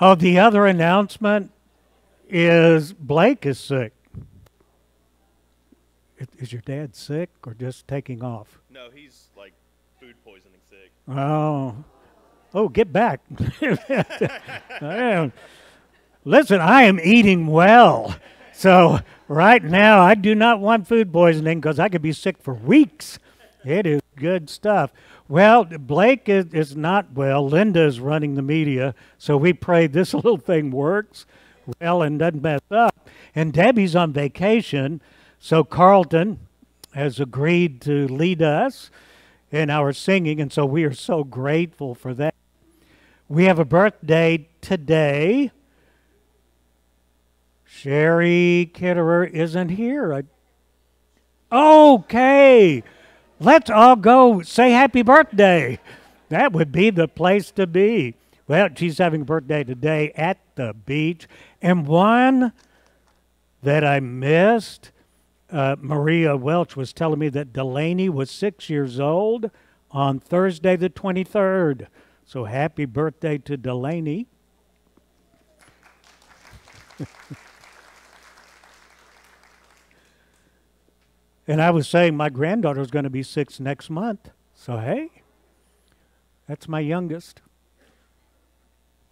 Oh, the other announcement is Blake is sick. Is your dad sick or just taking off? No, he's like food poisoning sick. Oh, oh, get back! Listen, I am eating well, so right now I do not want food poisoning because I could be sick for weeks. It is good stuff. Well, Blake is, is not well. Linda is running the media, so we pray this little thing works well and doesn't mess up. And Debbie's on vacation, so Carlton has agreed to lead us in our singing, and so we are so grateful for that. We have a birthday today. Sherry Kitterer isn't here. I, okay, let's all go say happy birthday. That would be the place to be. Well, she's having a birthday today at the beach. And one that I missed, uh, Maria Welch was telling me that Delaney was six years old on Thursday the 23rd. So happy birthday to Delaney. And I was saying my granddaughter's going to be six next month. So, hey, that's my youngest.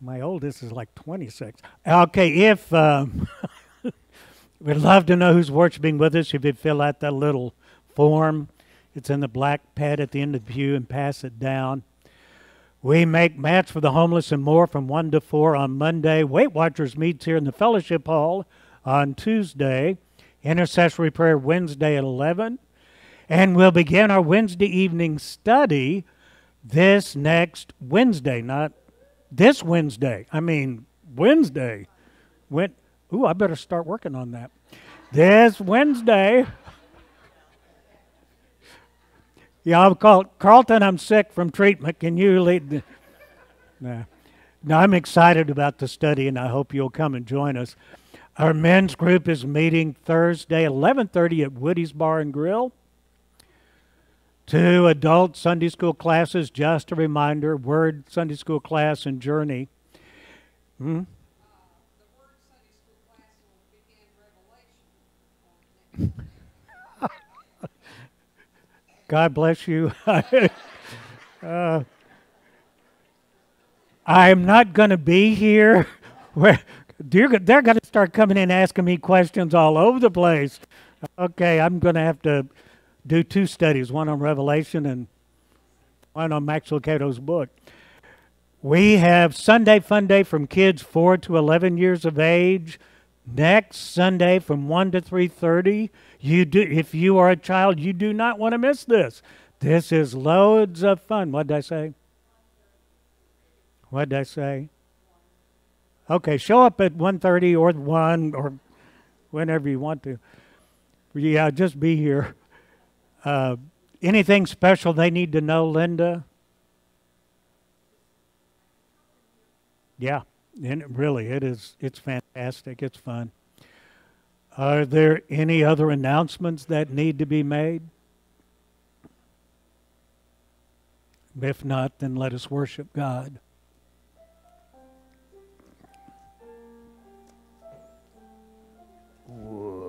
My oldest is like 26. Okay, if um, we'd love to know who's worshiping with us, if you'd fill out that little form, it's in the black pad at the end of the pew and pass it down. We make mats for the homeless and more from 1 to 4 on Monday. Weight Watchers meets here in the fellowship hall on Tuesday. Intercessory prayer Wednesday at 11. And we'll begin our Wednesday evening study this next Wednesday, not this Wednesday. I mean, Wednesday. Went, ooh, I better start working on that. This Wednesday. Yeah, I'll call Carlton. I'm sick from treatment. Can you lead? The. Now I'm excited about the study, and I hope you'll come and join us. Our men's group is meeting Thursday, 11:30 at Woody's Bar and Grill. Two adult Sunday school classes, just a reminder Word Sunday school class and Journey. Hmm? God bless you. uh, I'm not going to be here. they're going to start coming in asking me questions all over the place. Okay, I'm going to have to do two studies, one on Revelation and one on Max Lucado's book. We have Sunday Fun Day from kids 4 to 11 years of age. Next Sunday from 1 to 3:30. You do if you are a child, you do not want to miss this. This is loads of fun. What did I say? What did I say? Okay, show up at 1:30 or 1 or whenever you want to. Yeah, just be here. Uh, anything special they need to know, Linda? Yeah, and really, it is. It's fantastic. It's fun. Are there any other announcements that need to be made? If not, then let us worship God. Whoa.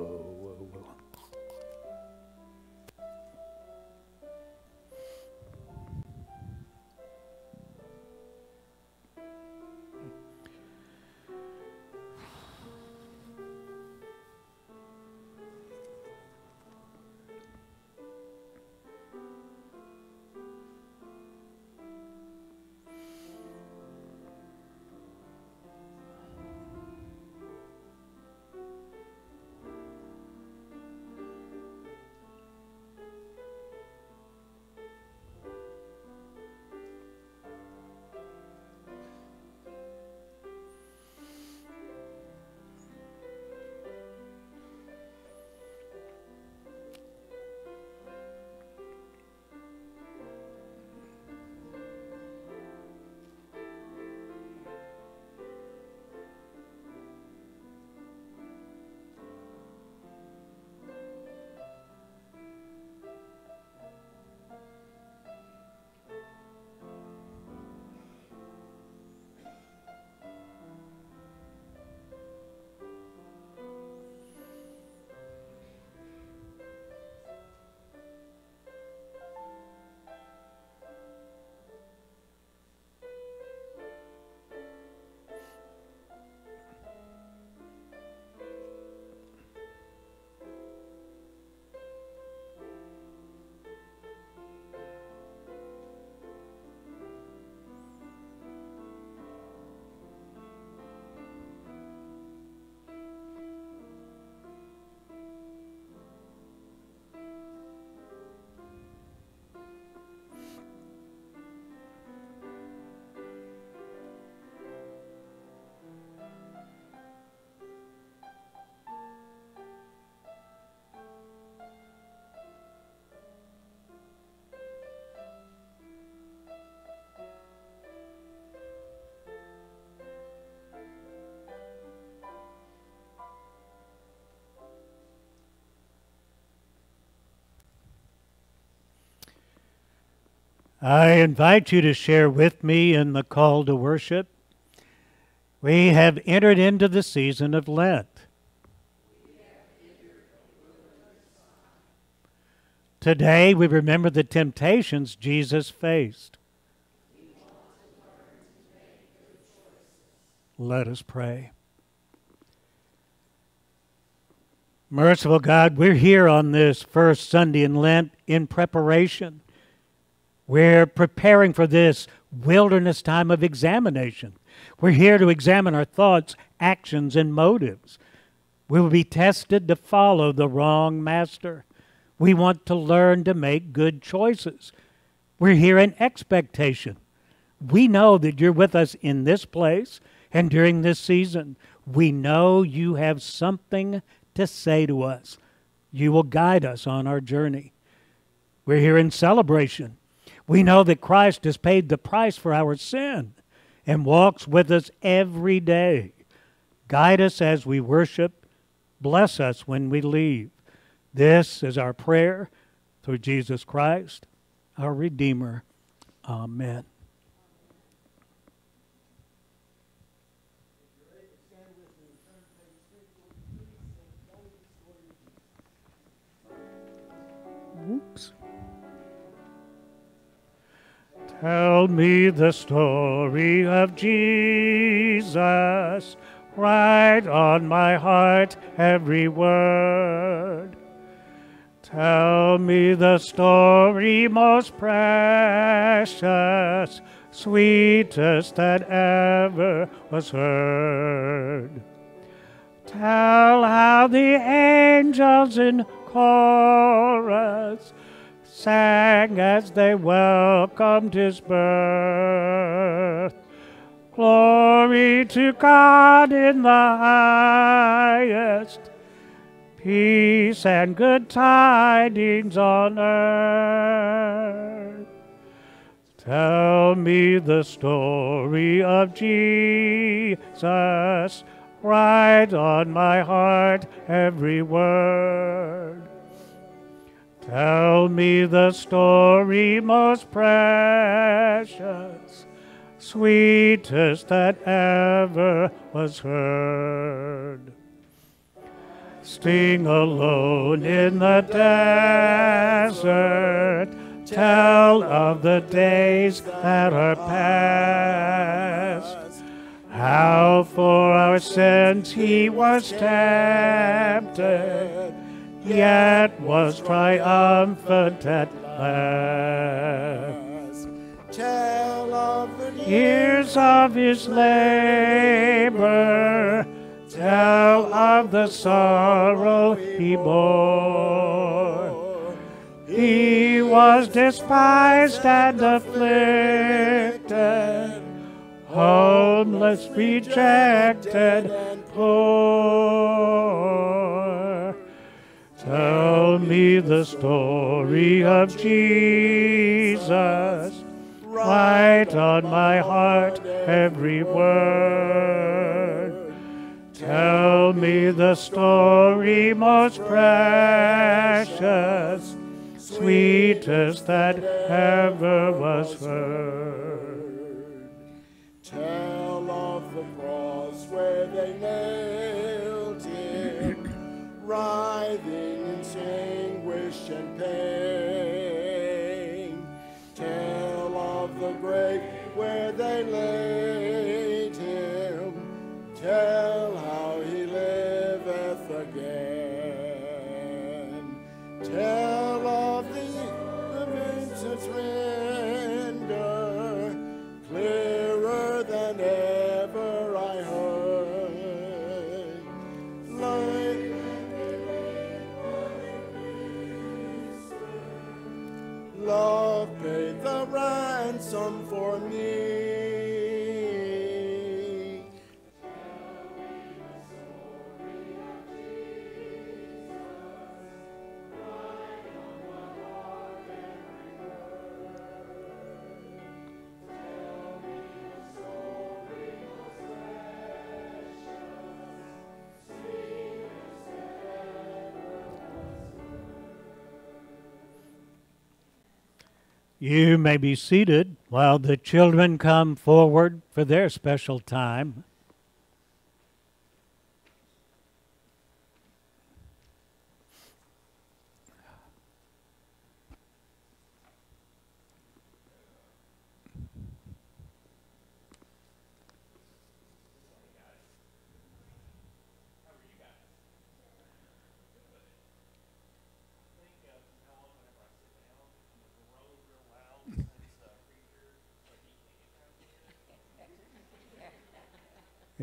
I invite you to share with me in the call to worship. We have entered into the season of Lent. Today we remember the temptations Jesus faced. Let us pray. Merciful God, we're here on this first Sunday in Lent in preparation. We're preparing for this wilderness time of examination. We're here to examine our thoughts, actions, and motives. We will be tested to follow the wrong master. We want to learn to make good choices. We're here in expectation. We know that you're with us in this place and during this season. We know you have something to say to us. You will guide us on our journey. We're here in celebration. We know that Christ has paid the price for our sin and walks with us every day. Guide us as we worship. Bless us when we leave. This is our prayer through Jesus Christ, our Redeemer. Amen. Tell me the story of Jesus. Write on my heart every word. Tell me the story most precious, sweetest that ever was heard. Tell how the angels in chorus sang as they welcomed his birth. Glory to God in the highest peace and good tidings on earth. Tell me the story of Jesus, write on my heart every word. Tell me the story most precious, sweetest that ever was heard. Sting alone in the desert, tell of the days that are past. How for our sins he was tempted, yet was triumphant at last. Tell of the Years of his labor, tell of the sorrow he bore. He was despised and afflicted, homeless, rejected, and poor. Tell me the story of Jesus. Write on my heart every word. Tell me the story most precious, sweetest that ever was heard. Tell of the cross where they nailed writhing in anguish and pain. You may be seated while the children come forward for their special time.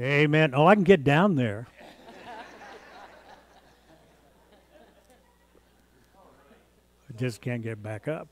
Amen. Oh, I can get down there. I just can't get back up.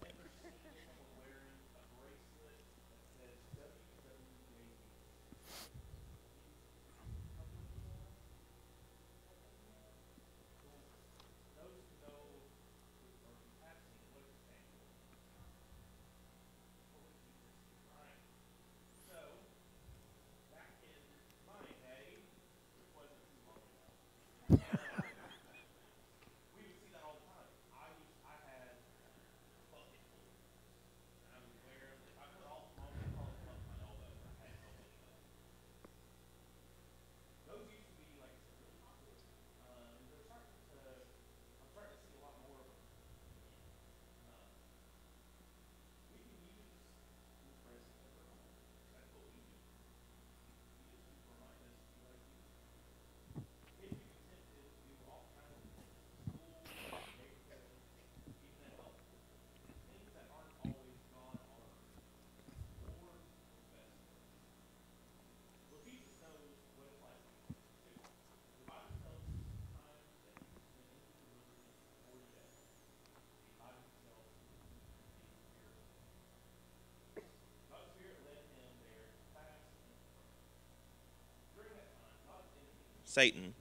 Satan,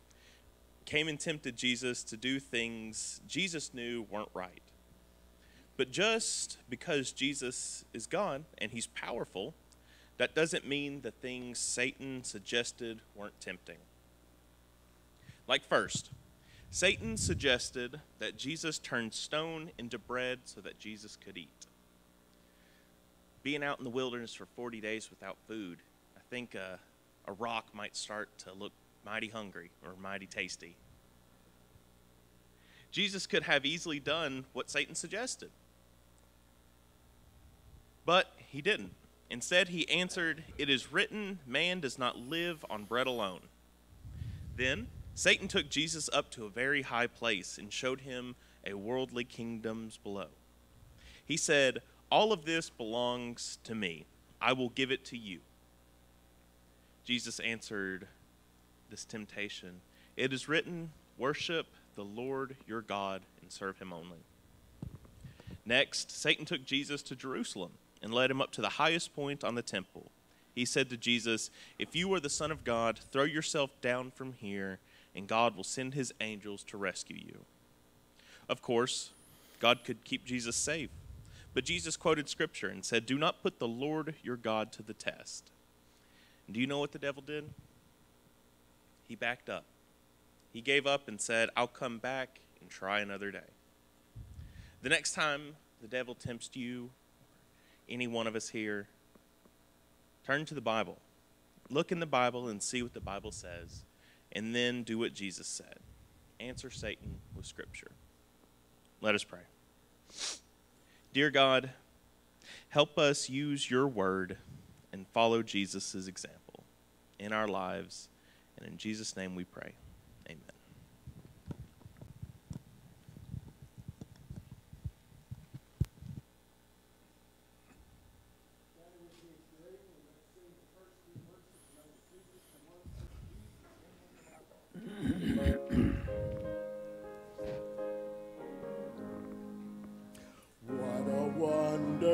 came and tempted Jesus to do things Jesus knew weren't right. But just because Jesus is God and he's powerful, that doesn't mean the things Satan suggested weren't tempting. Like, first, Satan suggested that Jesus turn stone into bread so that Jesus could eat. Being out in the wilderness for 40 days without food, I think uh, a rock might start to look mighty hungry or mighty tasty. Jesus could have easily done what Satan suggested. But he didn't. Instead, he answered, It is written, man does not live on bread alone. Then Satan took Jesus up to a very high place and showed him a worldly kingdoms below. He said, All of this belongs to me. I will give it to you. Jesus answered, this temptation. It is written, Worship the Lord your God and serve him only. Next, Satan took Jesus to Jerusalem and led him up to the highest point on the temple. He said to Jesus, If you are the Son of God, throw yourself down from here, and God will send his angels to rescue you. Of course, God could keep Jesus safe, but Jesus quoted Scripture and said, Do not put the Lord your God to the test. And do you know what the devil did? He backed up. He gave up and said, I'll come back and try another day. The next time the devil tempts you, any one of us here, turn to the Bible. Look in the Bible and see what the Bible says, and then do what Jesus said. Answer Satan with Scripture. Let us pray. Dear God, help us use your word and follow Jesus' example in our lives and in Jesus' name we pray.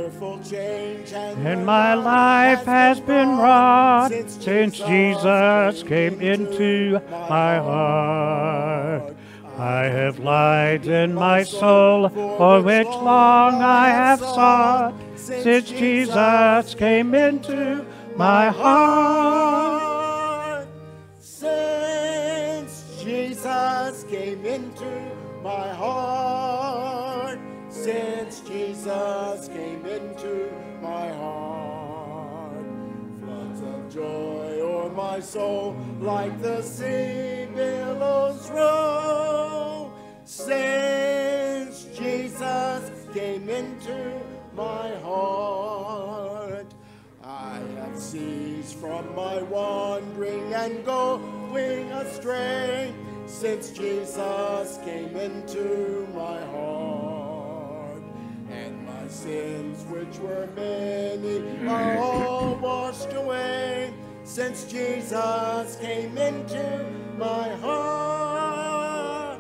Wonderful change and my life has been wrought since Jesus came into my heart. I have light in my soul for which long I have sought since Jesus came into my heart. Since Jesus came into my heart since Jesus came my soul, like the sea billows roll. Since Jesus came into my heart, I have ceased from my wandering and going astray. Since Jesus came into my heart, and my sins, which were many, are all washed away. Since Jesus came into my heart,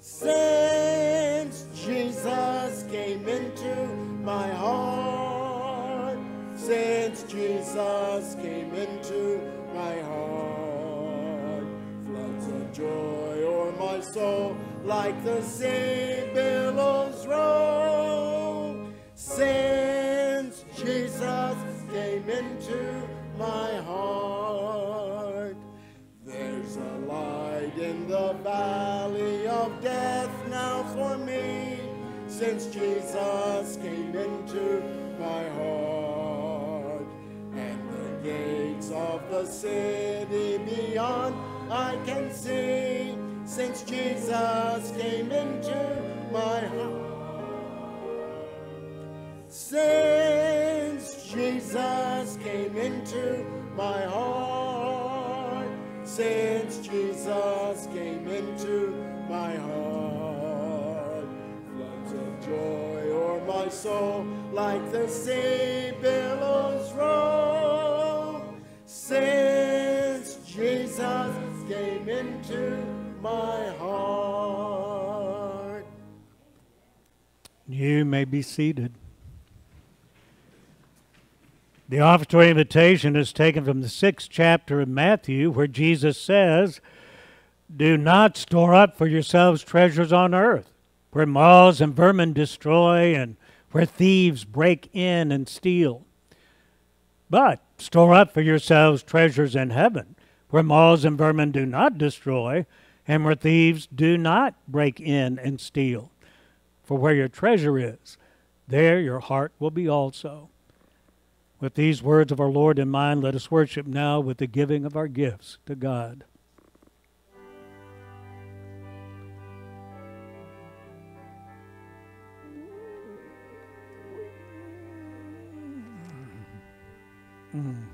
since Jesus came into my heart, since Jesus came into my heart, floods of joy o'er my soul, like the sea my heart, there's a light in the valley of death now for me, since Jesus came into my heart. And the gates of the city beyond I can see, since Jesus came into my heart. Since Jesus came into my heart, since Jesus came into my heart, floods of joy o'er my soul, like the sea billows roll. Since Jesus came into my heart. You may be seated. The offertory invitation is taken from the sixth chapter of Matthew, where Jesus says, Do not store up for yourselves treasures on earth, where moths and vermin destroy, and where thieves break in and steal. But store up for yourselves treasures in heaven, where moths and vermin do not destroy, and where thieves do not break in and steal. For where your treasure is, there your heart will be also. With these words of our Lord in mind, let us worship now with the giving of our gifts to God. Mm.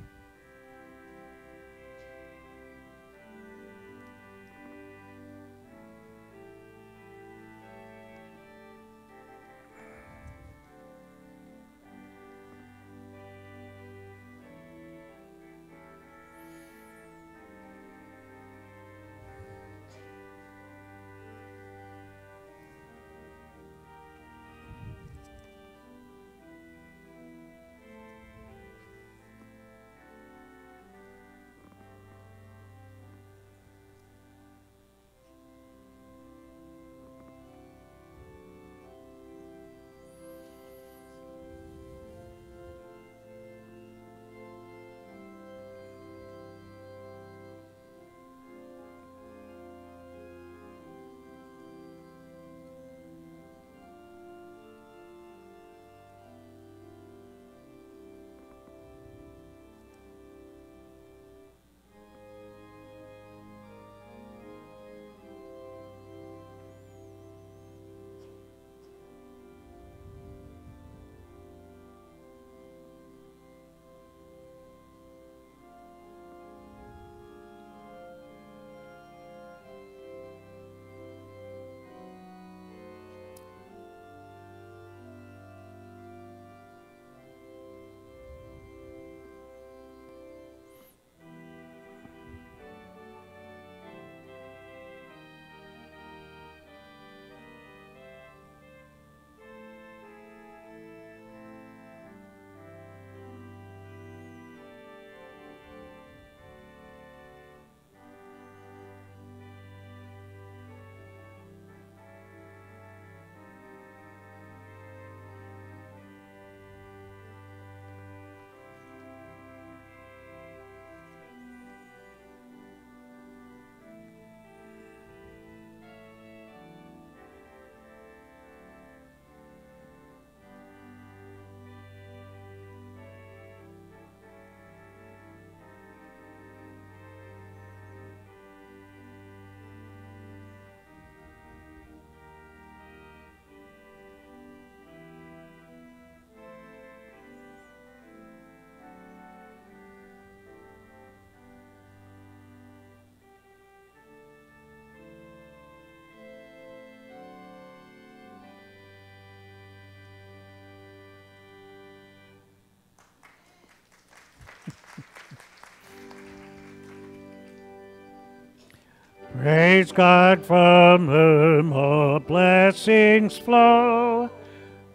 Praise God from whom all blessings flow.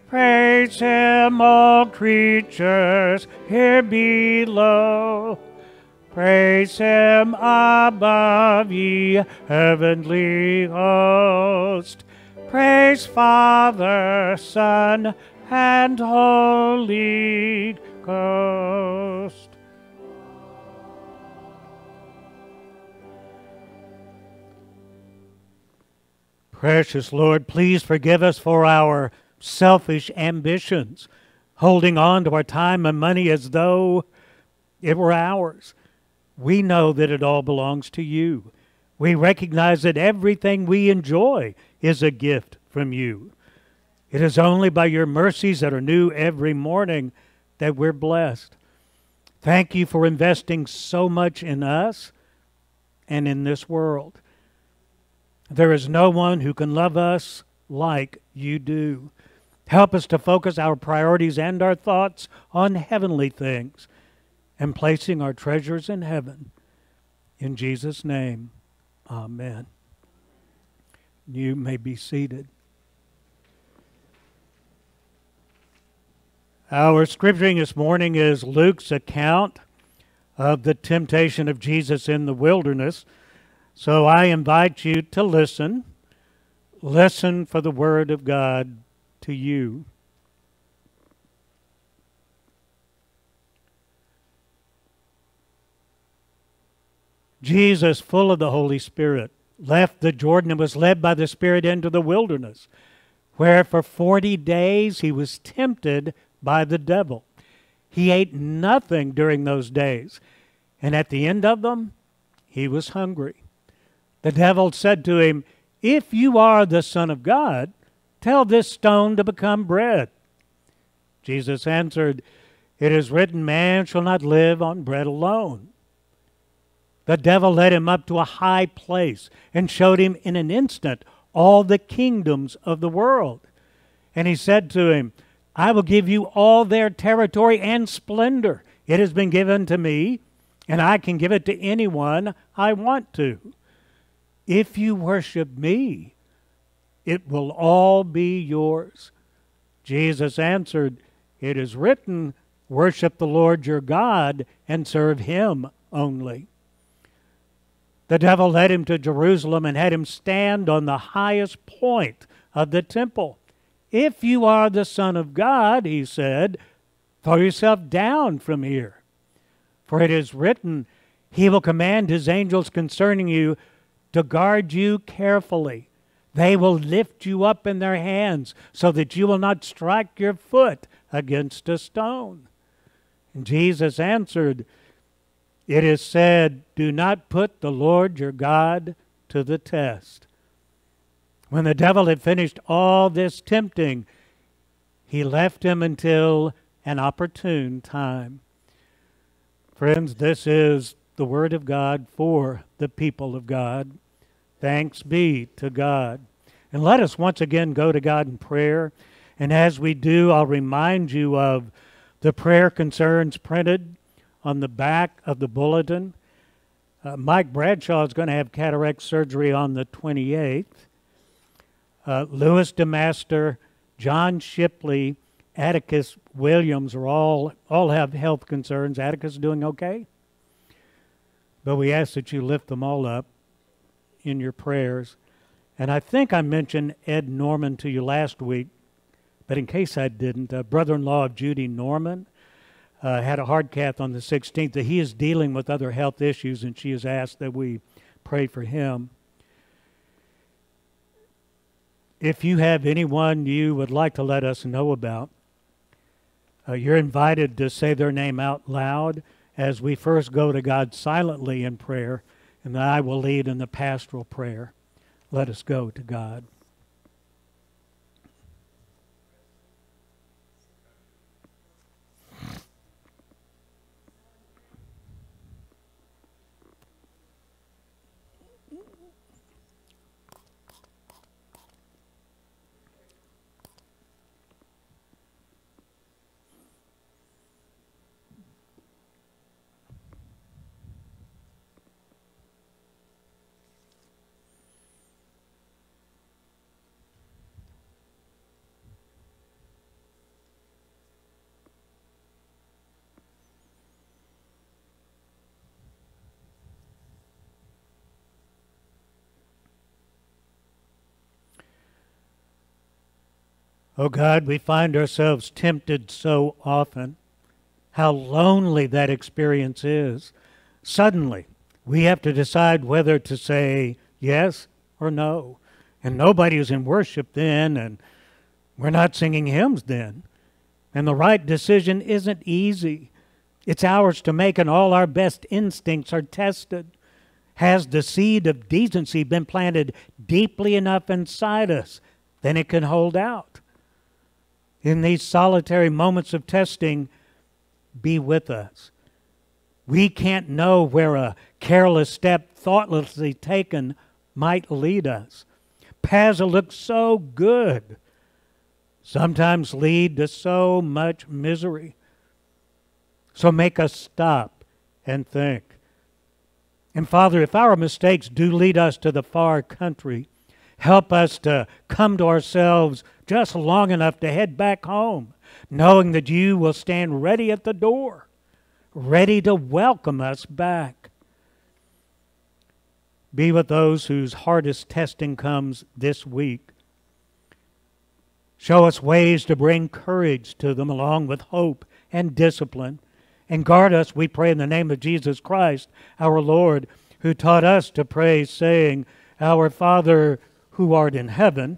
Praise Him, all creatures here below. Praise Him above, ye heavenly host. Praise Father, Son, and Holy Ghost. Precious Lord, please forgive us for our selfish ambitions, holding on to our time and money as though it were ours. We know that it all belongs to you. We recognize that everything we enjoy is a gift from you. It is only by your mercies that are new every morning that we're blessed. Thank you for investing so much in us and in this world. There is no one who can love us like you do. Help us to focus our priorities and our thoughts on heavenly things and placing our treasures in heaven. In Jesus' name, amen. You may be seated. Our scripturing this morning is Luke's account of the temptation of Jesus in the wilderness. So I invite you to listen. Listen for the Word of God to you. Jesus, full of the Holy Spirit, left the Jordan and was led by the Spirit into the wilderness, where for 40 days he was tempted by the devil. He ate nothing during those days, and at the end of them, he was hungry. The devil said to him, If you are the Son of God, tell this stone to become bread. Jesus answered, It is written, Man shall not live on bread alone. The devil led him up to a high place and showed him in an instant all the kingdoms of the world. And he said to him, I will give you all their territory and splendor. It has been given to me, and I can give it to anyone I want to. If you worship me, it will all be yours. Jesus answered, It is written, Worship the Lord your God and serve him only. The devil led him to Jerusalem and had him stand on the highest point of the temple. If you are the Son of God, he said, throw yourself down from here. For it is written, He will command His angels concerning you to guard you carefully. They will lift you up in their hands so that you will not strike your foot against a stone. And Jesus answered, It is said, Do not put the Lord your God to the test. When the devil had finished all this tempting, he left him until an opportune time. Friends, this is the Word of God for the people of God. Thanks be to God. And let us once again go to God in prayer. And as we do, I'll remind you of the prayer concerns printed on the back of the bulletin. Uh, Mike Bradshaw is going to have cataract surgery on the 28th. Uh, Lewis DeMaster, John Shipley, Atticus Williams are all all have health concerns. Atticus is doing okay, but we ask that you lift them all up in your prayers. And I think I mentioned Ed Norman to you last week, but in case I didn't, uh, brother-in-law of Judy Norman uh, had a heart cath on the 16th. That he is dealing with other health issues, and she has asked that we pray for him. If you have anyone you would like to let us know about, uh, you're invited to say their name out loud as we first go to God silently in prayer and I will lead in the pastoral prayer. Let us go to God. Oh God, we find ourselves tempted so often. How lonely that experience is. Suddenly, we have to decide whether to say yes or no. And nobody is in worship then, and we're not singing hymns then. And the right decision isn't easy. It's ours to make, and all our best instincts are tested. Has the seed of decency been planted deeply enough inside us? Then it can hold out. In these solitary moments of testing, be with us. We can't know where a careless step thoughtlessly taken might lead us. Paths that look so good sometimes lead to so much misery. So make us stop and think. And Father, if our mistakes do lead us to the far country, help us to come to ourselves just long enough to head back home, knowing that you will stand ready at the door, ready to welcome us back. Be with those whose hardest testing comes this week. Show us ways to bring courage to them along with hope and discipline and guard us, we pray, in the name of Jesus Christ, our Lord, who taught us to pray, saying, Our Father who art in heaven,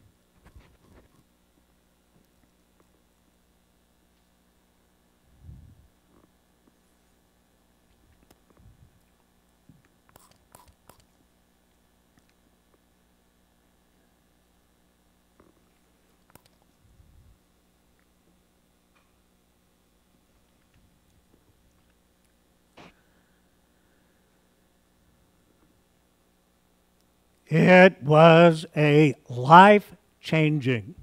It was a life changing,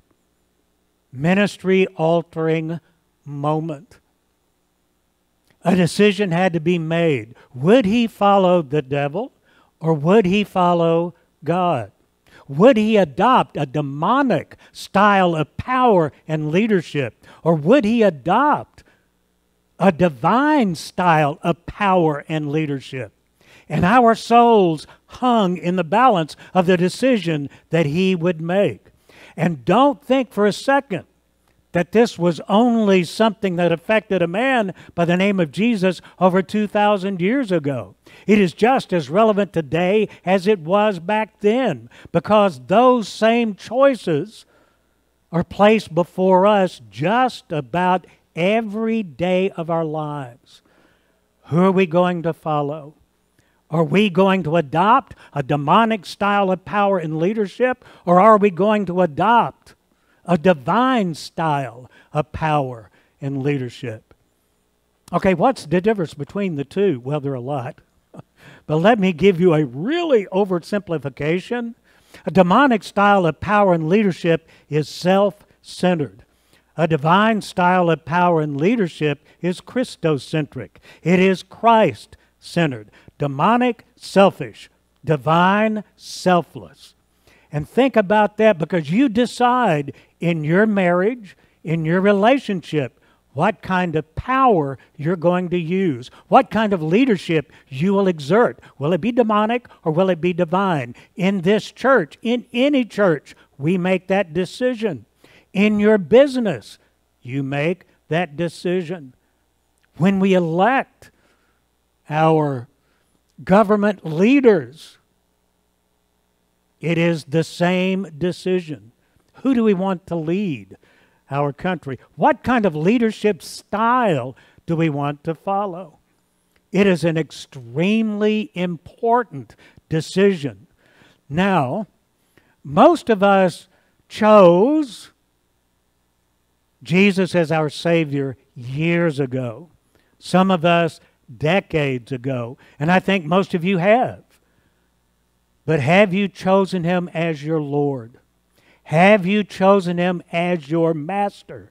ministry altering moment. A decision had to be made. Would he follow the devil or would he follow God? Would he adopt a demonic style of power and leadership? Or would he adopt a divine style of power and leadership? And our souls hung in the balance of the decision that he would make. And don't think for a second that this was only something that affected a man by the name of Jesus over 2,000 years ago. It is just as relevant today as it was back then because those same choices are placed before us just about every day of our lives. Who are we going to follow? Are we going to adopt a demonic style of power and leadership, or are we going to adopt a divine style of power and leadership? Okay, what's the difference between the two? Well, there are a lot. But let me give you a really oversimplification. A demonic style of power and leadership is self centered. A divine style of power and leadership is Christocentric. It is Christ centered demonic, selfish, divine, selfless. And think about that because you decide in your marriage, in your relationship, what kind of power you're going to use, what kind of leadership you will exert. Will it be demonic or will it be divine? In this church, in any church, we make that decision. In your business, you make that decision. When we elect our government leaders. It is the same decision. Who do we want to lead our country? What kind of leadership style do we want to follow? It is an extremely important decision. Now, most of us chose Jesus as our Savior years ago. Some of us decades ago, and I think most of you have. But have you chosen him as your Lord? Have you chosen him as your master?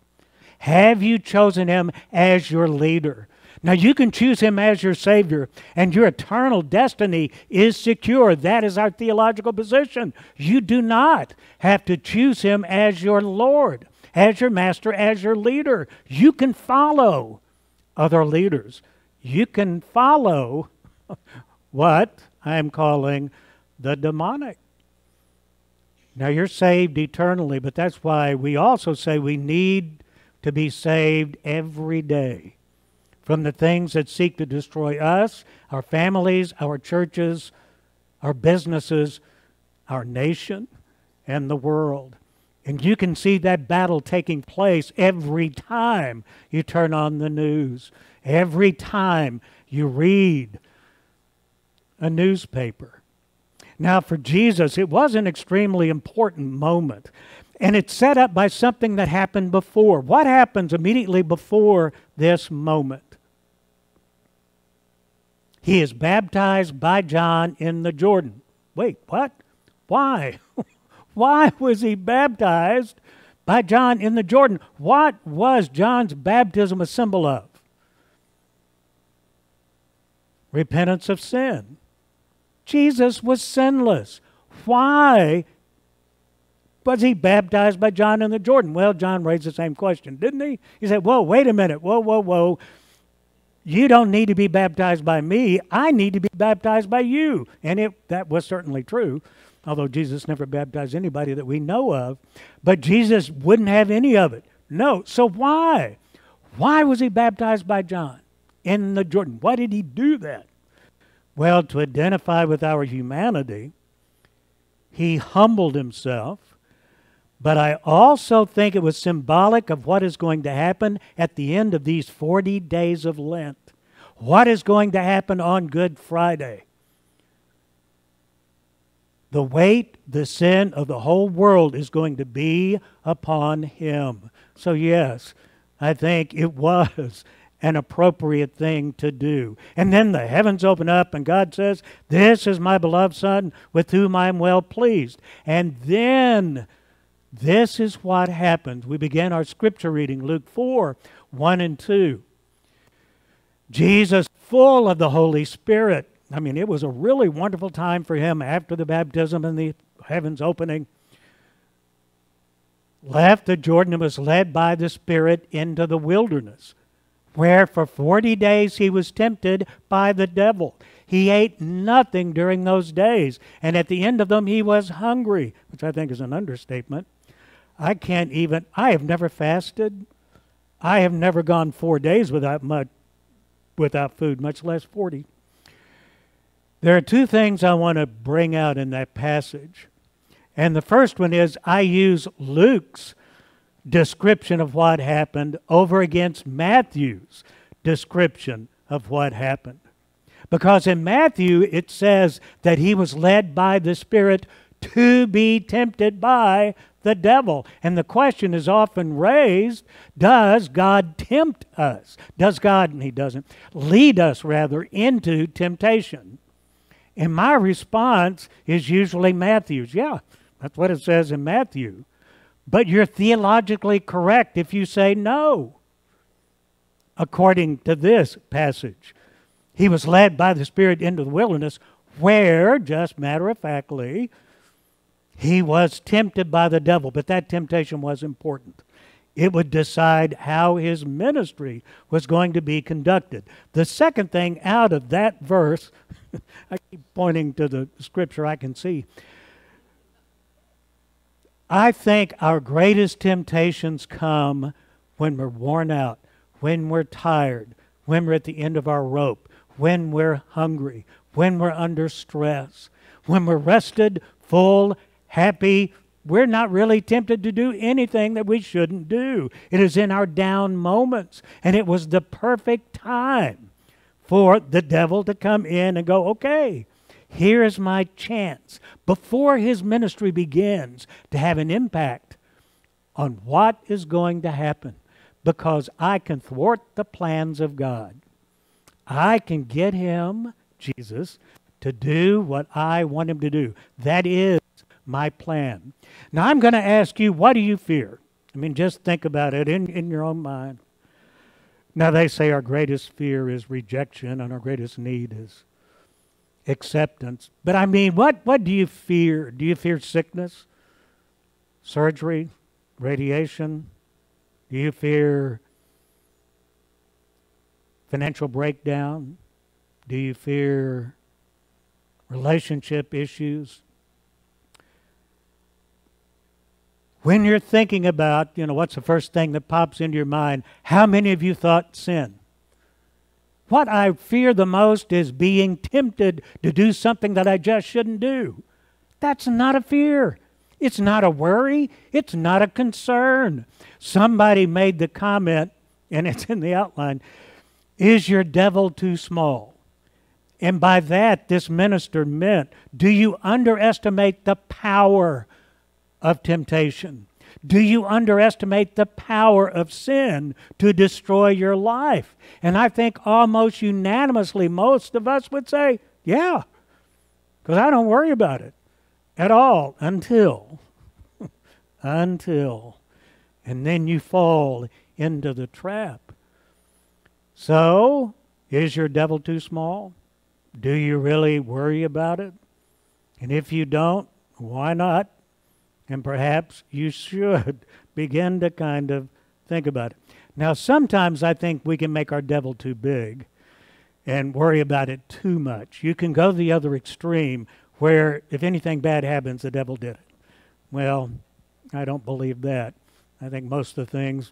Have you chosen him as your leader? Now, you can choose him as your Savior, and your eternal destiny is secure. That is our theological position. You do not have to choose him as your Lord, as your master, as your leader. You can follow other leaders. You can follow what I'm calling the demonic. Now, you're saved eternally, but that's why we also say we need to be saved every day from the things that seek to destroy us, our families, our churches, our businesses, our nation, and the world. And you can see that battle taking place every time you turn on the news, every time you read a newspaper. Now, for Jesus, it was an extremely important moment. And it's set up by something that happened before. What happens immediately before this moment? He is baptized by John in the Jordan. Wait, what? Why? Why was he baptized by John in the Jordan? What was John's baptism a symbol of? Repentance of sin. Jesus was sinless. Why was he baptized by John in the Jordan? Well, John raised the same question, didn't he? He said, Whoa, wait a minute. Whoa, whoa, whoa. You don't need to be baptized by me. I need to be baptized by you. And it, that was certainly true, although Jesus never baptized anybody that we know of. But Jesus wouldn't have any of it. No. So why? Why was he baptized by John in the Jordan? Why did he do that? Well, to identify with our humanity, he humbled himself. But I also think it was symbolic of what is going to happen at the end of these 40 days of Lent. What is going to happen on Good Friday? The weight, the sin of the whole world is going to be upon him. So, yes, I think it was an appropriate thing to do. And then the heavens open up, and God says, This is my beloved Son with whom I am well pleased. And then this is what happens. We begin our scripture reading, Luke 4 1 and 2. Jesus, full of the Holy Spirit. I mean, it was a really wonderful time for him after the baptism and the heavens opening. Left the Jordan and was led by the Spirit into the wilderness where for 40 days he was tempted by the devil. He ate nothing during those days, and at the end of them he was hungry, which I think is an understatement. I can't even, I have never fasted. I have never gone four days without, much, without food, much less 40. There are two things I want to bring out in that passage. And the first one is I use Luke's description of what happened over against Matthew's description of what happened. Because in Matthew it says that he was led by the Spirit to be tempted by the devil. And the question is often raised does God tempt us? Does God, and he doesn't, lead us rather into temptation? And my response is usually Matthew's. Yeah, that's what it says in Matthew. But you're theologically correct if you say no, according to this passage. He was led by the Spirit into the wilderness, where, just matter of factly, he was tempted by the devil. But that temptation was important. It would decide how his ministry was going to be conducted. The second thing out of that verse, I keep pointing to the scripture I can see. I think our greatest temptations come when we're worn out, when we're tired, when we're at the end of our rope, when we're hungry, when we're under stress, when we're rested, full, happy. We're not really tempted to do anything that we shouldn't do. It is in our down moments. And it was the perfect time for the devil to come in and go, okay, here is my chance before his ministry begins to have an impact on what is going to happen because I can thwart the plans of God. I can get him, Jesus, to do what I want him to do. That is my plan. Now I'm going to ask you, what do you fear? I mean, just think about it in, in your own mind. Now, they say our greatest fear is rejection and our greatest need is acceptance. But I mean, what, what do you fear? Do you fear sickness, surgery, radiation? Do you fear financial breakdown? Do you fear relationship issues? When you're thinking about, you know, what's the first thing that pops into your mind? How many of you thought sin? What I fear the most is being tempted to do something that I just shouldn't do. That's not a fear. It's not a worry. It's not a concern. Somebody made the comment, and it's in the outline Is your devil too small? And by that, this minister meant do you underestimate the power of temptation? Do you underestimate the power of sin to destroy your life? And I think almost unanimously, most of us would say, yeah, because I don't worry about it at all until, until, and then you fall into the trap. So, is your devil too small? Do you really worry about it? And if you don't, why not? And perhaps you should begin to kind of think about it. Now, sometimes I think we can make our devil too big and worry about it too much. You can go the other extreme where if anything bad happens, the devil did it. Well, I don't believe that. I think most of the things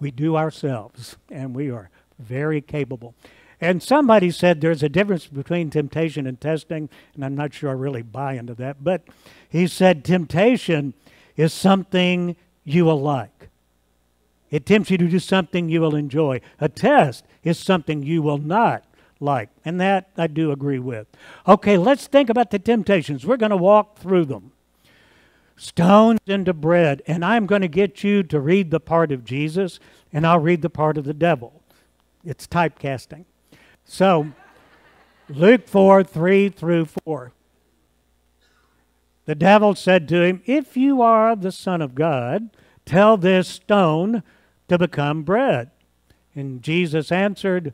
we do ourselves, and we are very capable. And somebody said there's a difference between temptation and testing, and I'm not sure I really buy into that, but he said temptation is something you will like. It tempts you to do something you will enjoy. A test is something you will not like. And that I do agree with. Okay, let's think about the temptations. We're going to walk through them. Stones into bread. And I'm going to get you to read the part of Jesus, and I'll read the part of the devil. It's typecasting. So, Luke 4 3 through 4. The devil said to him, If you are the Son of God, tell this stone to become bread. And Jesus answered,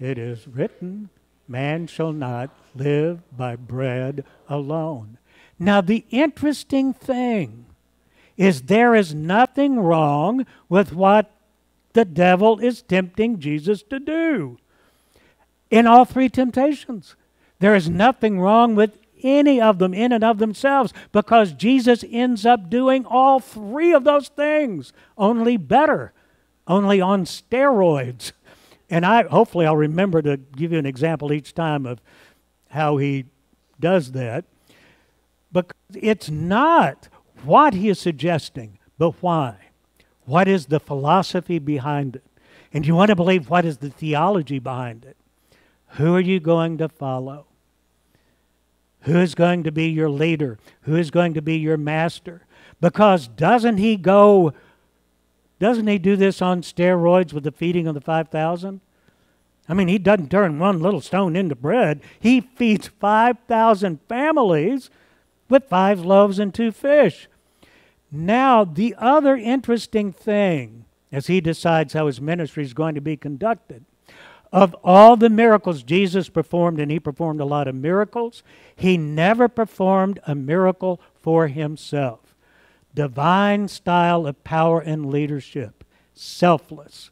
It is written, Man shall not live by bread alone. Now, the interesting thing is there is nothing wrong with what the devil is tempting Jesus to do in all three temptations. There is nothing wrong with any of them in and of themselves because Jesus ends up doing all three of those things, only better, only on steroids. And I hopefully I'll remember to give you an example each time of how he does that. But it's not what he is suggesting, but why. What is the philosophy behind it? And you want to believe what is the theology behind it? Who are you going to follow? Who is going to be your leader? Who is going to be your master? Because doesn't he go, doesn't he do this on steroids with the feeding of the 5,000? I mean, he doesn't turn one little stone into bread. He feeds 5,000 families with five loaves and two fish. Now, the other interesting thing as he decides how his ministry is going to be conducted of all the miracles Jesus performed, and he performed a lot of miracles, he never performed a miracle for himself. Divine style of power and leadership, selfless.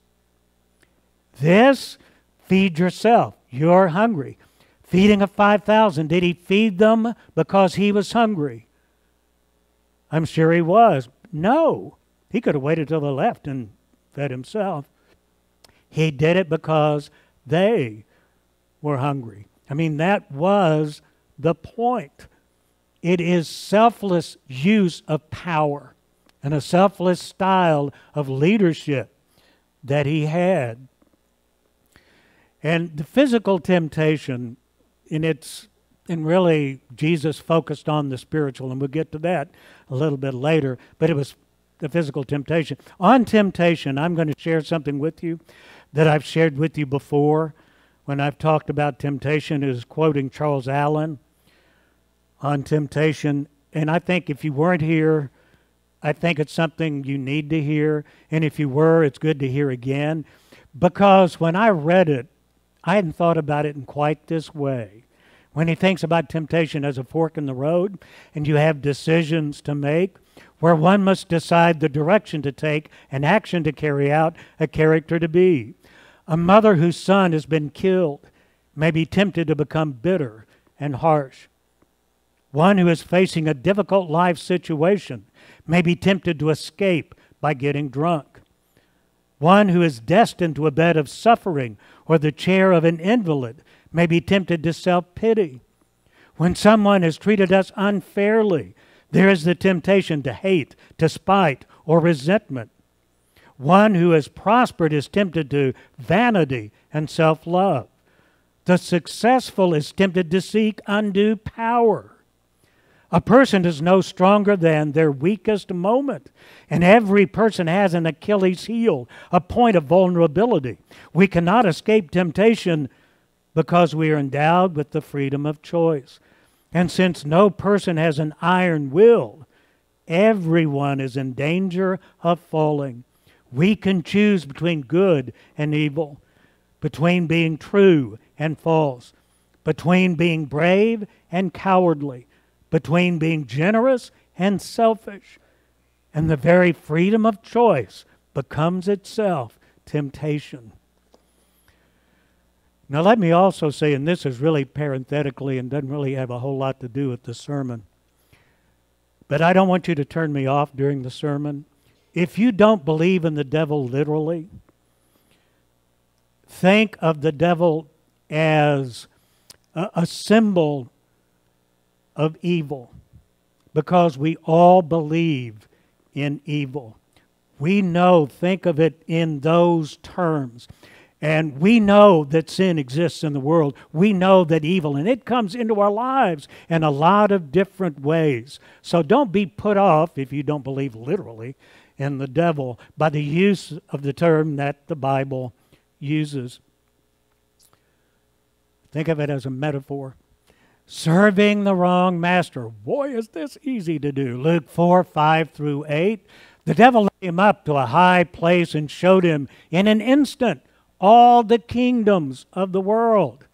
This, feed yourself. You're hungry. Feeding of 5,000, did he feed them because he was hungry? I'm sure he was. No. He could have waited till the left and fed himself. He did it because they were hungry. I mean, that was the point. It is selfless use of power and a selfless style of leadership that he had. And the physical temptation, in its and really Jesus focused on the spiritual, and we'll get to that a little bit later, but it was the physical temptation. On temptation, I'm going to share something with you that I've shared with you before, when I've talked about temptation is quoting Charles Allen on temptation. And I think if you weren't here, I think it's something you need to hear. And if you were, it's good to hear again. Because when I read it, I hadn't thought about it in quite this way. When he thinks about temptation as a fork in the road, and you have decisions to make, where one must decide the direction to take, an action to carry out, a character to be. A mother whose son has been killed may be tempted to become bitter and harsh. One who is facing a difficult life situation may be tempted to escape by getting drunk. One who is destined to a bed of suffering or the chair of an invalid may be tempted to self pity. When someone has treated us unfairly, there is the temptation to hate, to spite, or resentment. One who has prospered is tempted to vanity and self love. The successful is tempted to seek undue power. A person is no stronger than their weakest moment. And every person has an Achilles heel, a point of vulnerability. We cannot escape temptation because we are endowed with the freedom of choice. And since no person has an iron will, everyone is in danger of falling. We can choose between good and evil, between being true and false, between being brave and cowardly, between being generous and selfish. And the very freedom of choice becomes itself temptation. Now, let me also say, and this is really parenthetically and doesn't really have a whole lot to do with the sermon, but I don't want you to turn me off during the sermon. If you don't believe in the devil literally, think of the devil as a, a symbol of evil because we all believe in evil. We know, think of it in those terms. And we know that sin exists in the world. We know that evil, and it comes into our lives in a lot of different ways. So don't be put off if you don't believe literally in the devil by the use of the term that the Bible uses. Think of it as a metaphor. Serving the wrong master. Boy, is this easy to do. Luke 4 5 through 8. The devil led him up to a high place and showed him in an instant all the kingdoms of the world.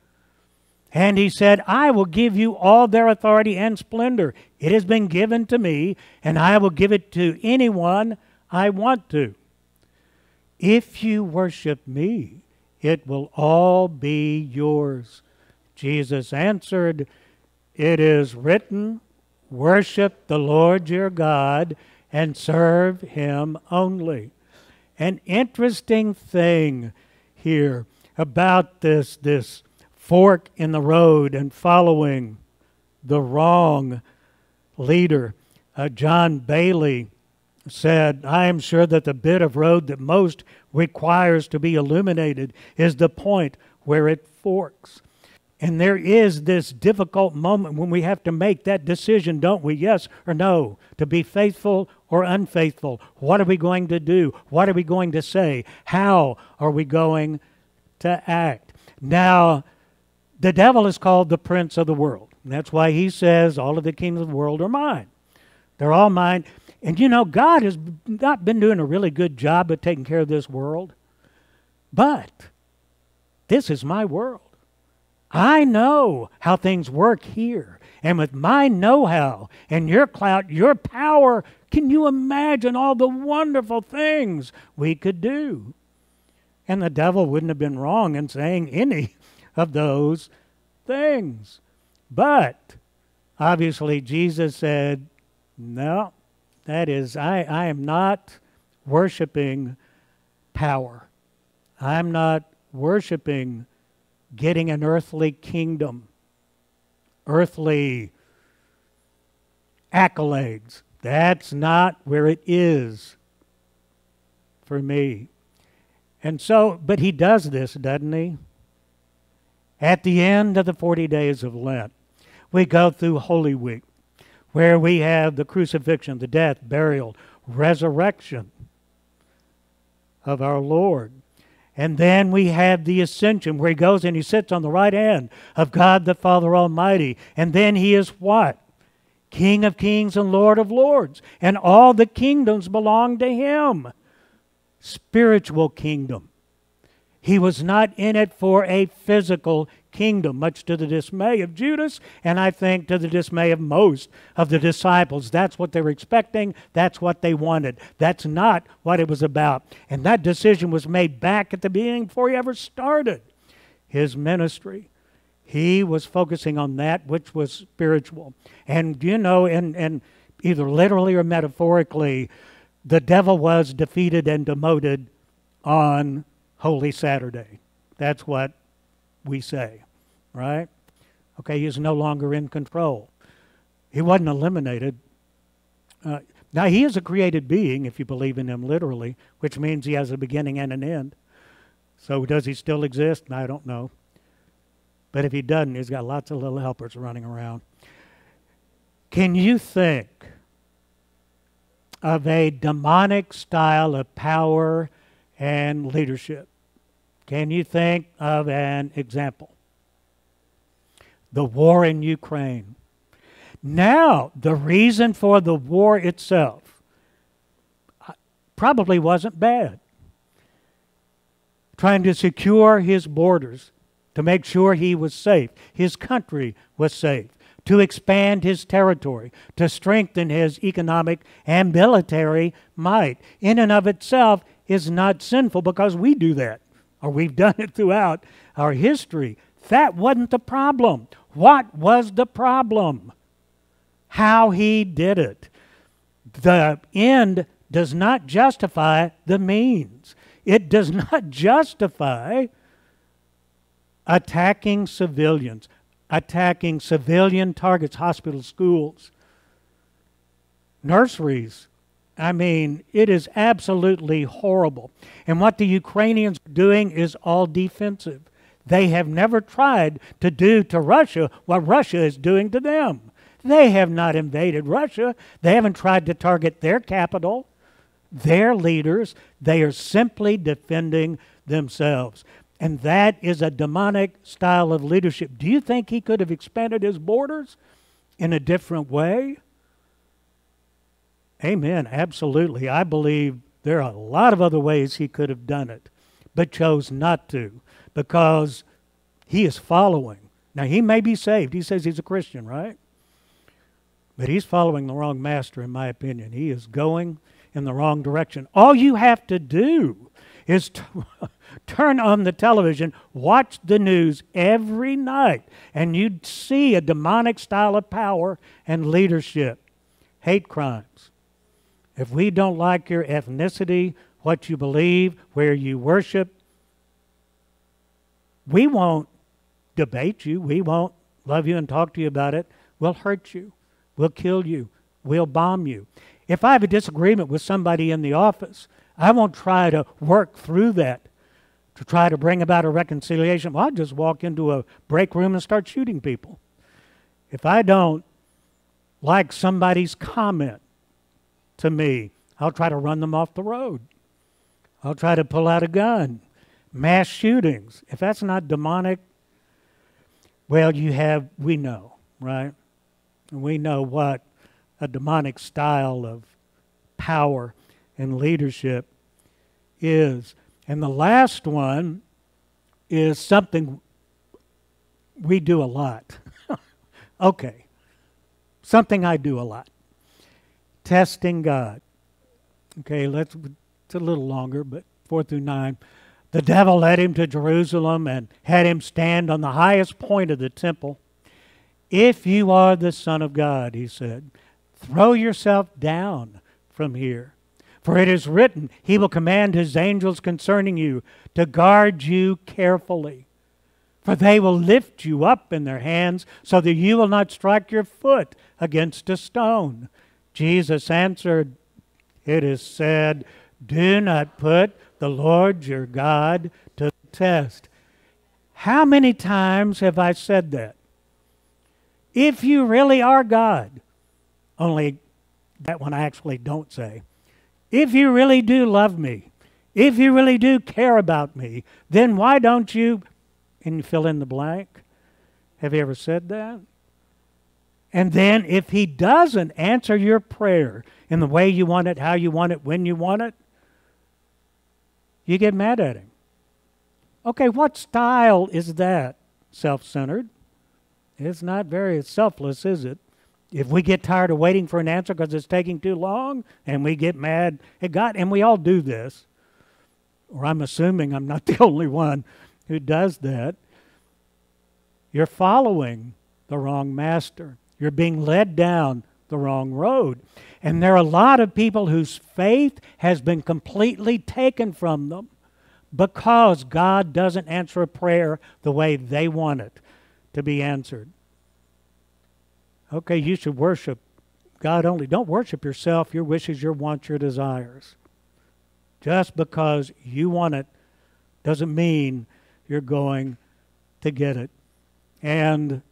And he said, I will give you all their authority and splendor. It has been given to me, and I will give it to anyone I want to. If you worship me, it will all be yours. Jesus answered, It is written, Worship the Lord your God and serve him only. An interesting thing here about this, this fork in the road and following the wrong leader. Uh, John Baillie said, I am sure that the bit of road that most requires to be illuminated is the point where it forks. And there is this difficult moment when we have to make that decision, don't we? Yes or no? To be faithful or unfaithful. What are we going to do? What are we going to say? How are we going to act? Now, the devil is called the prince of the world. And that's why he says, All of the kingdoms of the world are mine. They're all mine. And you know, God has not been doing a really good job of taking care of this world. But this is my world. I know how things work here. And with my know how and your clout, your power, can you imagine all the wonderful things we could do? And the devil wouldn't have been wrong in saying any of those things. But obviously, Jesus said, No, that is, I, I am not worshiping power. I'm not worshiping getting an earthly kingdom, earthly accolades. That's not where it is for me. And so, but he does this, doesn't he? At the end of the 40 days of Lent, we go through Holy Week, where we have the crucifixion, the death, burial, resurrection of our Lord. And then we have the ascension where he goes and he sits on the right hand of God the Father Almighty. And then he is what? King of kings and Lord of lords. And all the kingdoms belong to him. Spiritual kingdom. He was not in it for a physical kingdom, much to the dismay of Judas, and I think to the dismay of most of the disciples. That's what they were expecting. That's what they wanted. That's not what it was about. And that decision was made back at the beginning before he ever started his ministry. He was focusing on that which was spiritual. And you know, and, and either literally or metaphorically, the devil was defeated and demoted on Holy Saturday. That's what we say, right? Okay, he's no longer in control. He wasn't eliminated. Uh, now, he is a created being, if you believe in him literally, which means he has a beginning and an end. So, does he still exist? I don't know. But if he doesn't, he's got lots of little helpers running around. Can you think of a demonic style of power and leadership? Can you think of an example? The war in Ukraine. Now, the reason for the war itself uh, probably wasn't bad. Trying to secure his borders, to make sure he was safe, his country was safe, to expand his territory, to strengthen his economic and military might. In and of itself is not sinful because we do that or we've done it throughout our history. That wasn't the problem. What was the problem? How he did it. The end does not justify the means. It does not justify attacking civilians, attacking civilian targets, hospitals, schools, nurseries, I mean, it is absolutely horrible. And what the Ukrainians are doing is all defensive. They have never tried to do to Russia what Russia is doing to them. They have not invaded Russia. They haven't tried to target their capital, their leaders. They are simply defending themselves. And that is a demonic style of leadership. Do you think he could have expanded his borders in a different way? Amen. Absolutely. I believe there are a lot of other ways he could have done it, but chose not to because he is following. Now, he may be saved. He says he's a Christian, right? But he's following the wrong master, in my opinion. He is going in the wrong direction. All you have to do is to turn on the television, watch the news every night, and you'd see a demonic style of power and leadership, hate crimes if we don't like your ethnicity, what you believe, where you worship, we won't debate you. We won't love you and talk to you about it. We'll hurt you. We'll kill you. We'll bomb you. If I have a disagreement with somebody in the office, I won't try to work through that to try to bring about a reconciliation. Well, I'll just walk into a break room and start shooting people. If I don't like somebody's comment, to me. I'll try to run them off the road. I'll try to pull out a gun. Mass shootings. If that's not demonic, well, you have, we know, right? we know what a demonic style of power and leadership is. And the last one is something we do a lot. okay. Something I do a lot testing God. Okay, let's, it's a little longer, but 4 through 9. The devil led him to Jerusalem and had him stand on the highest point of the temple. If you are the Son of God, he said, throw yourself down from here. For it is written, He will command His angels concerning you to guard you carefully. For they will lift you up in their hands so that you will not strike your foot against a stone. Jesus answered, It is said, Do not put the Lord your God to the test. How many times have I said that? If you really are God, only that one I actually don't say. If you really do love me, if you really do care about me, then why don't you, and you fill in the blank? Have you ever said that? And then if he doesn't answer your prayer in the way you want it, how you want it, when you want it, you get mad at him. Okay, what style is that? Self centered. It's not very selfless, is it? If we get tired of waiting for an answer because it's taking too long and we get mad at God, and we all do this, or I'm assuming I'm not the only one who does that, you're following the wrong master. You're being led down the wrong road. And there are a lot of people whose faith has been completely taken from them because God doesn't answer a prayer the way they want it to be answered. Okay, you should worship God only. Don't worship yourself, your wishes, your wants, your desires. Just because you want it doesn't mean you're going to get it. And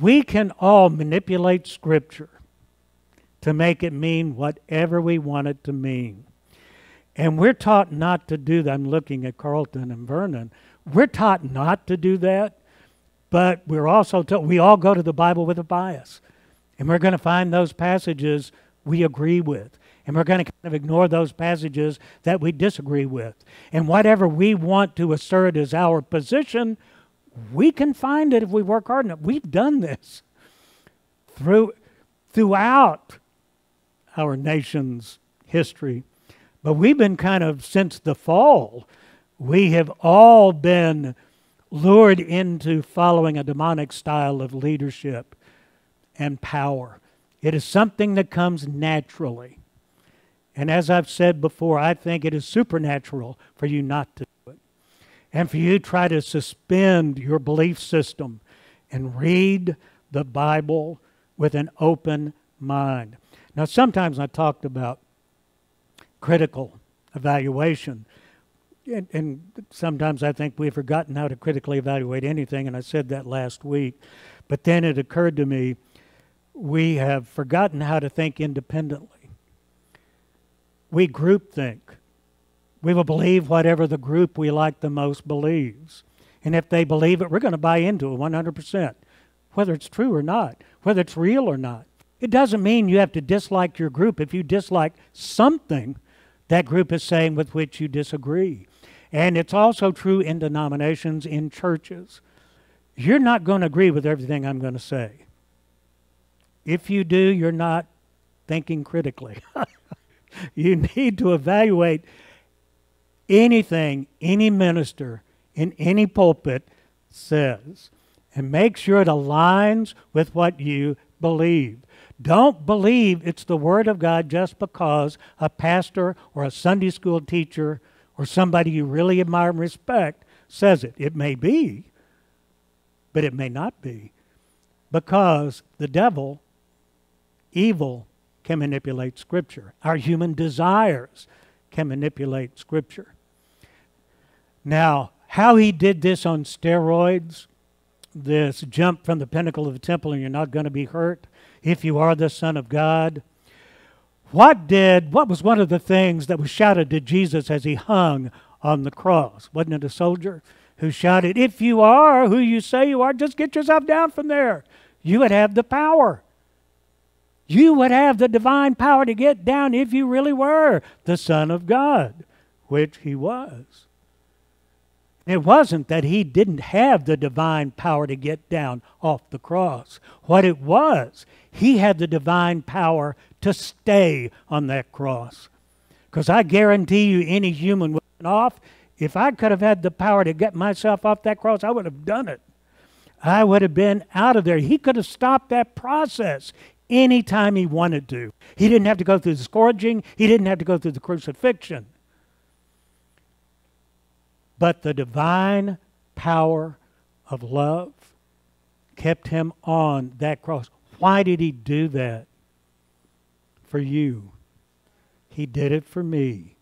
we can all manipulate Scripture to make it mean whatever we want it to mean. And we're taught not to do that. I'm looking at Carlton and Vernon. We're taught not to do that, but we're also taught we all go to the Bible with a bias. And we're going to find those passages we agree with. And we're going to kind of ignore those passages that we disagree with. And whatever we want to assert as our position, we can find it if we work hard enough. We've done this through, throughout our nation's history. But we've been kind of, since the fall, we have all been lured into following a demonic style of leadership and power. It is something that comes naturally. And as I've said before, I think it is supernatural for you not to and for you try to suspend your belief system and read the Bible with an open mind. Now, sometimes I talked about critical evaluation, and, and, sometimes I think we've forgotten how to critically evaluate anything, and I said that last week. But then it occurred to me we have forgotten how to think independently. We group think. We will believe whatever the group we like the most believes. And if they believe it, we're going to buy into it 100%, whether it's true or not, whether it's real or not. It doesn't mean you have to dislike your group if you dislike something that group is saying with which you disagree. And it's also true in denominations, in churches. You're not going to agree with everything I'm going to say. If you do, you're not thinking critically. you need to evaluate anything any minister in any pulpit says and make sure it aligns with what you believe. Don't believe it's the Word of God just because a pastor or a Sunday school teacher or somebody you really admire and respect says it. It may be, but it may not be. Because the devil, evil, can manipulate Scripture. Our human desires can manipulate Scripture. Now, how he did this on steroids, this jump from the pinnacle of the temple and you're not going to be hurt if you are the Son of God. What did, what was one of the things that was shouted to Jesus as he hung on the cross? Wasn't it a soldier who shouted, If you are who you say you are, just get yourself down from there. You would have the power. You would have the divine power to get down if you really were the Son of God, which he was. It wasn't that he didn't have the divine power to get down off the cross. What it was, he had the divine power to stay on that cross. Because I guarantee you, any human would have off. If I could have had the power to get myself off that cross, I would have done it. I would have been out of there. He could have stopped that process anytime he wanted to. He didn't have to go through the scourging, he didn't have to go through the crucifixion but the divine power of love kept him on that cross. Why did he do that? For you. He did it for me.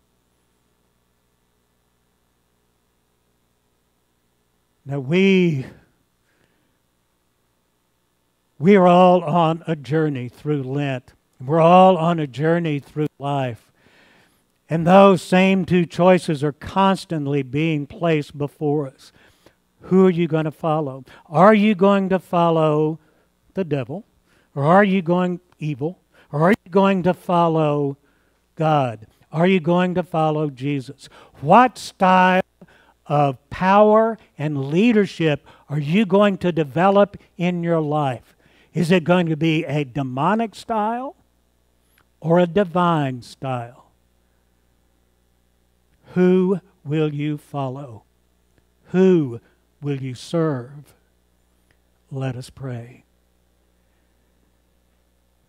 Now we we are all on a journey through Lent. We're all on a journey through life. And those same two choices are constantly being placed before us. Who are you going to follow? Are you going to follow the devil? Or are you going evil? Or are you going to follow God? Are you going to follow Jesus? What style of power and leadership are you going to develop in your life? Is it going to be a demonic style or a divine style? Who will you follow? Who will you serve? Let us pray.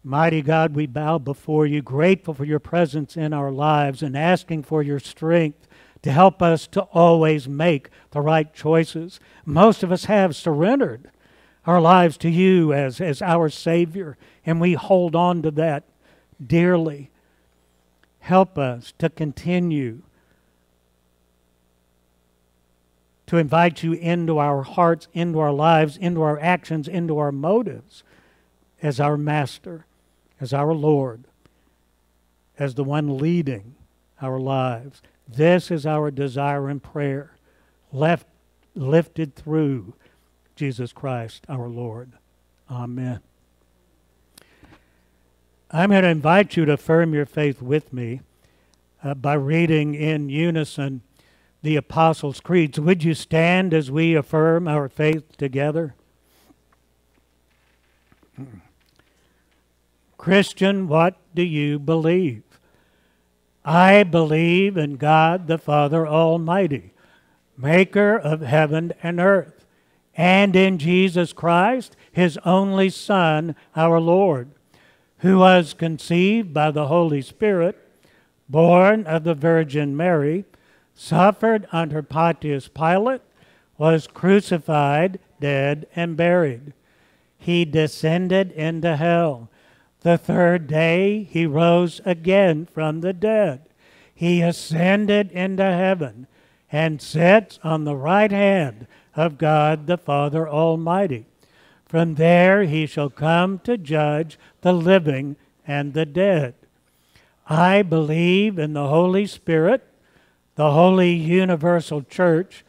Mighty God, we bow before you, grateful for your presence in our lives and asking for your strength to help us to always make the right choices. Most of us have surrendered our lives to you as, as our Savior, and we hold on to that dearly. Help us to continue to invite you into our hearts, into our lives, into our actions, into our motives as our Master as our Lord, as the one leading our lives. This is our desire and prayer, left, lifted through Jesus Christ our Lord. Amen. I'm going to invite you to affirm your faith with me uh, by reading in unison the Apostles' Creed. So would you stand as we affirm our faith together? Christian, what do you believe? I believe in God the Father Almighty, maker of heaven and earth, and in Jesus Christ, his only Son, our Lord, who was conceived by the Holy Spirit, born of the Virgin Mary, suffered under Pontius Pilate, was crucified, dead, and buried. He descended into hell. The third day he rose again from the dead. He ascended into heaven and sits on the right hand of God the Father Almighty. From there he shall come to judge the living and the dead. I believe in the Holy Spirit, the holy universal church,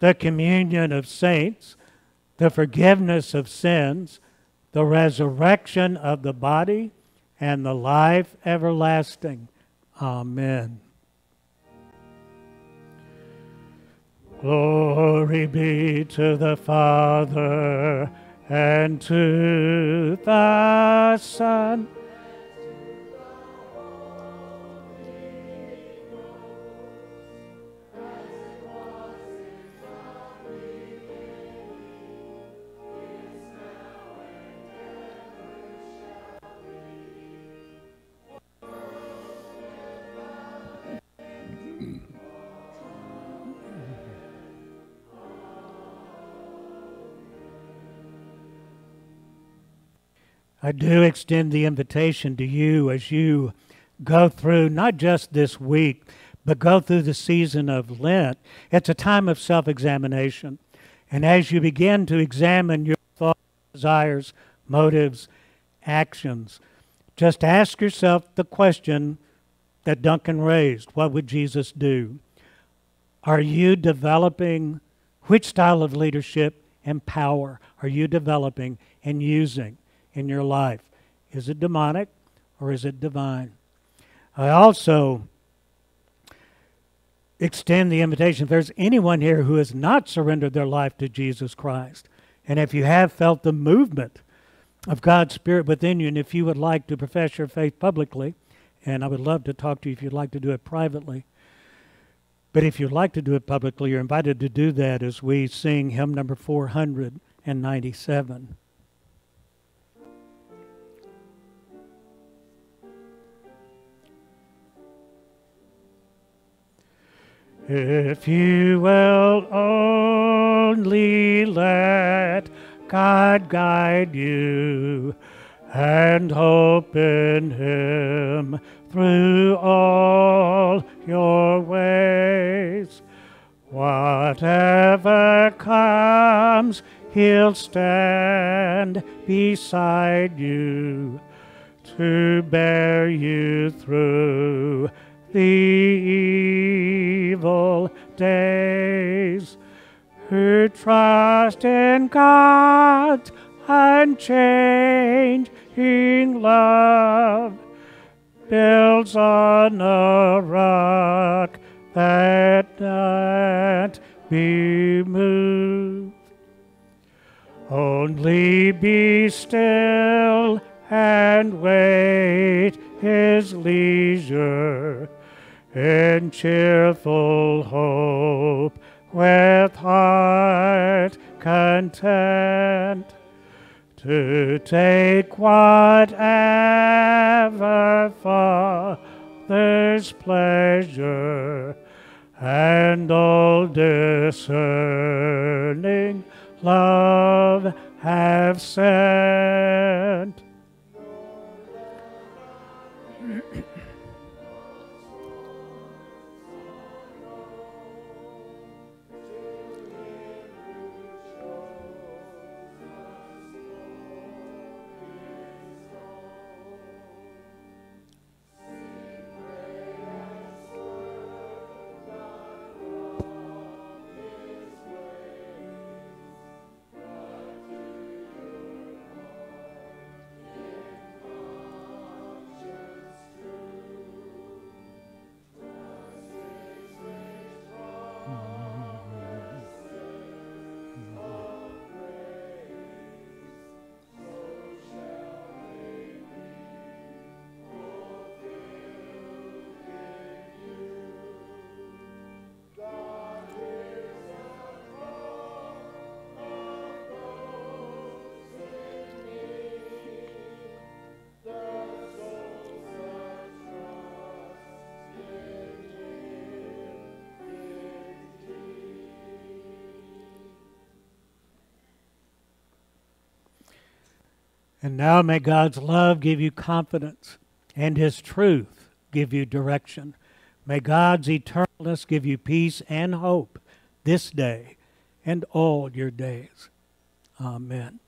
the communion of saints, the forgiveness of sins the resurrection of the body, and the life everlasting. Amen. Glory be to the Father, and to the Son I do extend the invitation to you as you go through not just this week, but go through the season of Lent. It's a time of self examination. And as you begin to examine your thoughts, desires, motives, actions, just ask yourself the question that Duncan raised What would Jesus do? Are you developing which style of leadership and power are you developing and using? In your life. Is it demonic or is it divine? I also extend the invitation if there's anyone here who has not surrendered their life to Jesus Christ, and if you have felt the movement of God's Spirit within you, and if you would like to profess your faith publicly, and I would love to talk to you if you'd like to do it privately. But if you'd like to do it publicly, you're invited to do that as we sing hymn number 497. If you will only let God guide you and hope in Him through all your ways, whatever comes, He'll stand beside you to bear you through the evil days, who trust in God's unchanging love, builds on a rock that not be moved. Only be still and wait his leisure in cheerful hope with heart content to take whatever Father's pleasure and all discerning love have sent. And now may God's love give you confidence and his truth give you direction. May God's eternalness give you peace and hope this day and all your days. Amen.